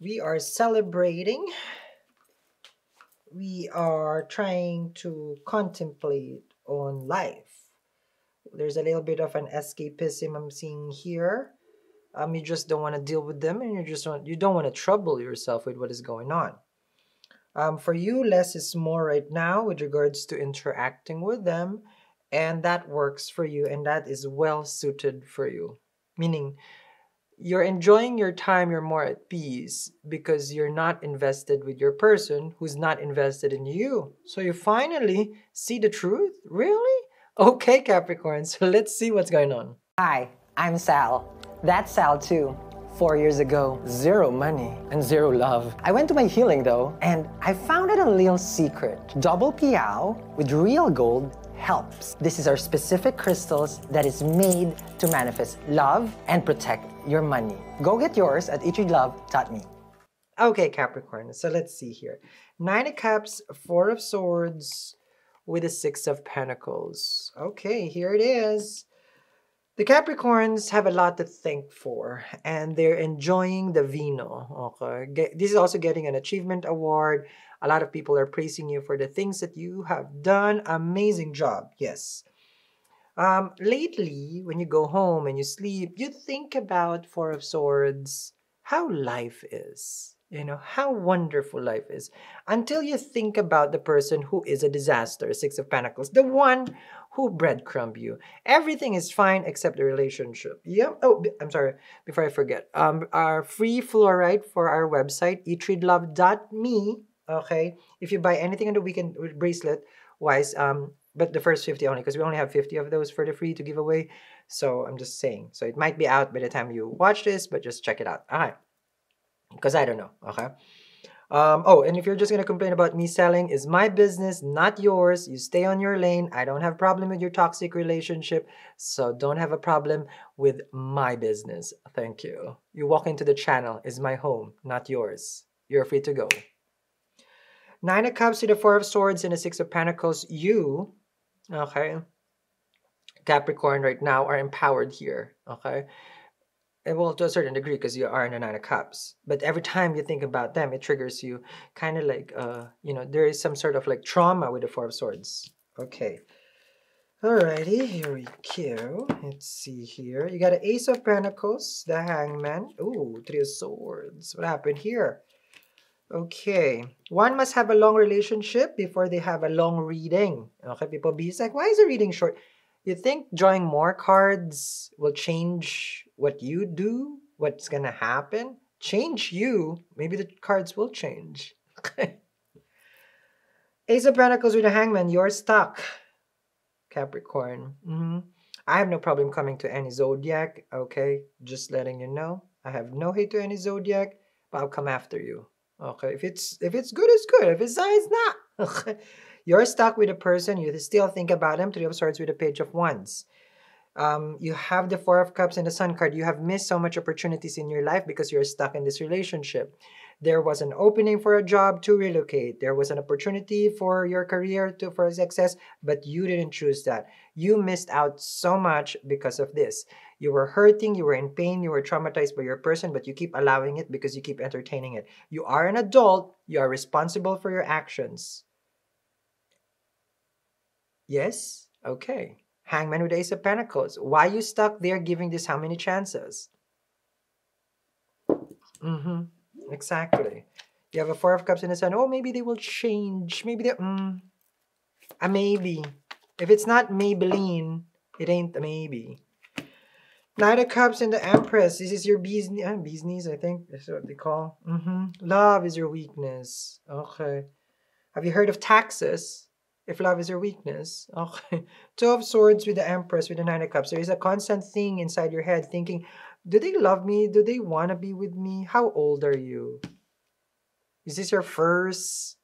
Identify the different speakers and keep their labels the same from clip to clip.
Speaker 1: we are celebrating. We are trying to contemplate on life. There's a little bit of an escapism I'm seeing here. Um, you just don't want to deal with them, and you just want you don't want to trouble yourself with what is going on. Um, for you, less is more right now with regards to interacting with them, and that works for you, and that is well suited for you. Meaning, you're enjoying your time, you're more at peace because you're not invested with your person who's not invested in you. So you finally see the truth? Really? Okay, Capricorn, so let's see what's going on.
Speaker 2: Hi, I'm Sal. That's Sal too. Four years ago, zero money and zero love. I went to my healing though, and I found out a little secret. Double Piao with real gold helps. This is our specific crystals that is made to manifest love and protect your money. Go get yours at eatreadlove.me.
Speaker 1: Okay, Capricorn, so let's see here. Nine of Cups, Four of Swords, with a Six of Pentacles. Okay, here it is. The Capricorns have a lot to thank for, and they're enjoying the vino. Okay, this is also getting an achievement award. A lot of people are praising you for the things that you have done. Amazing job, yes. Um, lately, when you go home and you sleep, you think about Four of Swords, how life is. You know, how wonderful life is. Until you think about the person who is a disaster, Six of Pentacles, the one who breadcrumb you. Everything is fine except the relationship. Yep. Oh, I'm sorry. Before I forget, um, our free fluoride for our website, eatreadlove.me. Okay. If you buy anything on the weekend bracelet wise, um, but the first 50 only because we only have 50 of those for the free to give away. So I'm just saying. So it might be out by the time you watch this, but just check it out. All right. Because I don't know. Okay. Um, oh, and if you're just going to complain about me selling, is my business, not yours. You stay on your lane. I don't have problem with your toxic relationship. So don't have a problem with my business. Thank you. You walk into the channel, is my home, not yours. You're free to go. Nine of Cups to the Four of Swords and the Six of Pentacles. You okay capricorn right now are empowered here okay well to a certain degree because you are in the nine of cups but every time you think about them it triggers you kind of like uh you know there is some sort of like trauma with the four of swords okay Alrighty, here we go. Let's see here. You got an Ace of Pentacles, the Hangman. Ooh, Three of Swords. What happened here? Okay. One must have a long relationship before they have a long reading. Okay, people be like, why is the reading short? You think drawing more cards will change what you do? What's gonna happen? Change you. Maybe the cards will change. Ace of Pentacles with a hangman, you're stuck. Capricorn. Mm-hmm. I have no problem coming to any zodiac. Okay, just letting you know. I have no hate to any zodiac, but I'll come after you. Okay, if it's if it's good, it's good. If it's not, it's not. You're stuck with a person, you still think about them. Three of Swords with a Page of Wands. Um, you have the Four of Cups and the Sun card. You have missed so much opportunities in your life because you're stuck in this relationship. There was an opening for a job to relocate. There was an opportunity for your career to for success, but you didn't choose that. You missed out so much because of this. You were hurting, you were in pain, you were traumatized by your person, but you keep allowing it because you keep entertaining it. You are an adult, you are responsible for your actions. Yes? Okay. Hangman with Ace of Pentacles. Why you stuck there giving this how many chances? Mm-hmm. Exactly. You have a Four of Cups in the Sun. Oh, maybe they will change. Maybe they... Mm, a maybe. If it's not Maybelline, it ain't maybe. Knight of Cups and the Empress. This is your bee's, uh, bee's knees, I think. That's what they call. Mm -hmm. Love is your weakness. Okay. Have you heard of taxes? If love is your weakness. Okay. Oh, two of Swords with the Empress, with the Nine of Cups. There is a constant thing inside your head thinking, do they love me? Do they want to be with me? How old are you? Is this your first,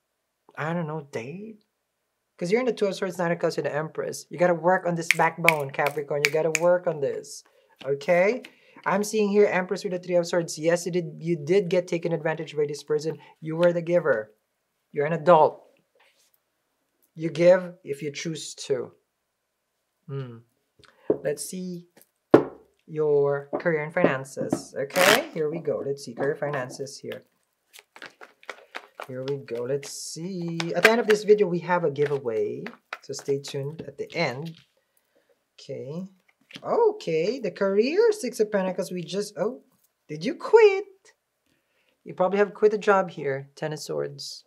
Speaker 1: I don't know, date? Because you're in the Two of Swords, Nine of Cups with the Empress. You got to work on this backbone, Capricorn. You got to work on this. Okay? I'm seeing here Empress with the Three of Swords. Yes, you did, you did get taken advantage by this person. You were the giver. You're an adult. You give if you choose to. Hmm. Let's see your career and finances. Okay, here we go. Let's see career finances here. Here we go. Let's see. At the end of this video, we have a giveaway. So stay tuned at the end. Okay. Okay. The career, Six of Pentacles. We just... Oh, did you quit? You probably have quit a job here. Ten of Swords.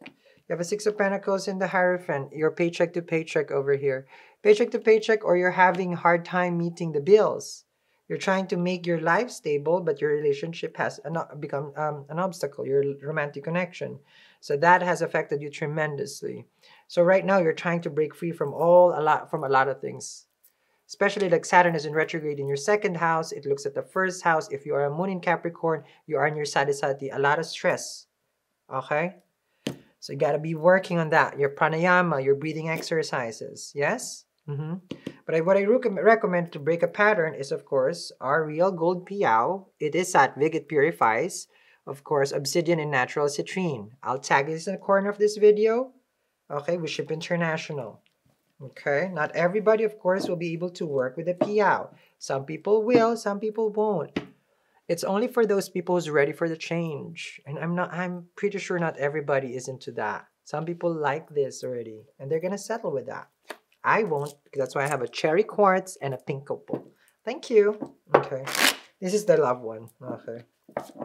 Speaker 1: You have a Six of Pentacles in the Hierophant. Your paycheck to paycheck over here. Paycheck to paycheck or you're having hard time meeting the bills. You're trying to make your life stable, but your relationship has an, become um, an obstacle, your romantic connection. So that has affected you tremendously. So right now you're trying to break free from all a lot from a lot of things. Especially like Saturn is in retrograde in your second house. It looks at the first house. If you are a moon in Capricorn, you are in your Sade Sati. A lot of stress. Okay? So you got to be working on that. Your pranayama, your breathing exercises. Yes? Mm-hmm. But I, what I recommend to break a pattern is, of course, our real gold piao. It is sattvic, it purifies. Of course, obsidian and natural citrine. I'll tag this in the corner of this video. Okay, we ship international. Okay, not everybody, of course, will be able to work with a piao. Some people will, some people won't. It's only for those people who's ready for the change. And I'm not, I'm pretty sure not everybody is into that. Some people like this already, and they're gonna settle with that. I won't, because that's why I have a cherry quartz and a pink opal. Thank you. Okay. This is the love one. Okay.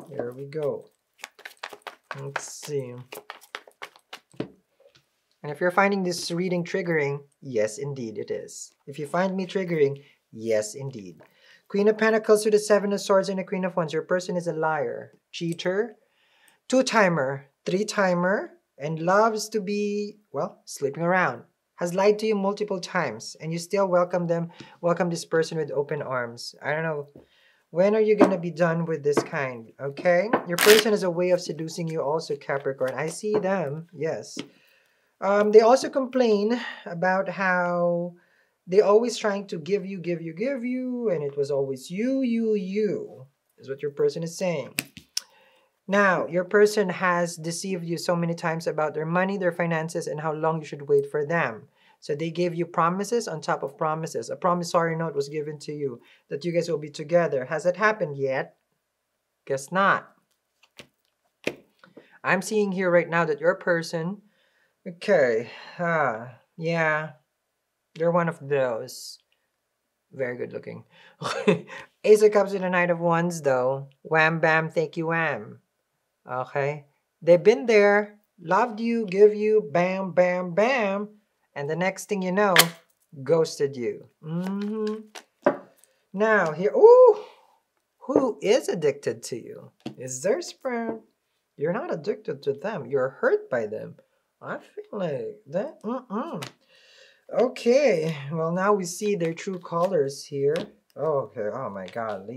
Speaker 1: Here we go. Let's see. And if you're finding this reading triggering, yes, indeed it is. If you find me triggering, yes, indeed. Queen of Pentacles to the Seven of Swords and the Queen of Wands. Your person is a liar, cheater, two-timer, three-timer, and loves to be, well, sleeping around has lied to you multiple times and you still welcome them, welcome this person with open arms. I don't know. When are you going to be done with this kind? Okay? Your person is a way of seducing you also, Capricorn. I see them. Yes. Um, they also complain about how they always trying to give you, give you, give you, and it was always you, you, you, is what your person is saying. Now, your person has deceived you so many times about their money, their finances, and how long you should wait for them. So they gave you promises on top of promises. A promissory note was given to you that you guys will be together. Has it happened yet? Guess not. I'm seeing here right now that your person, okay, ah, yeah, they're one of those. Very good looking. Ace of Cups and the Knight of Wands, though. Wham, bam, thank you, wham. Okay? They've been there, loved you, give you, bam, bam, bam. And the next thing you know, ghosted you. Mm-hmm. Now, here, ooh, who is addicted to you? Is their sperm? You're not addicted to them. You're hurt by them. I feel like that. Mm-mm. Okay, well, now we see their true colors here. Oh, okay, oh my god.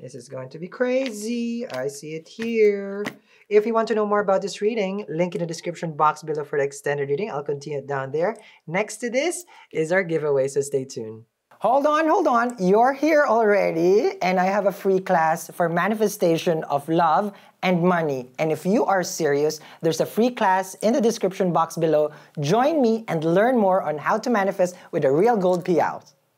Speaker 1: This is going to be crazy. I see it here. If you want to know more about this reading, link in the description box below for the extended reading. I'll continue it down there. Next to this is our giveaway, so stay tuned.
Speaker 2: Hold on, hold on. You're here already, and I have a free class for manifestation of love and money. And if you are serious, there's a free class in the description box below. Join me and learn more on how to manifest with a real gold piao.